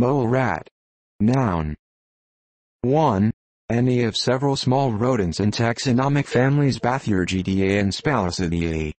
Mole rat. Noun. 1. Any of several small rodents in taxonomic families Bathyergidae and Spalacidae.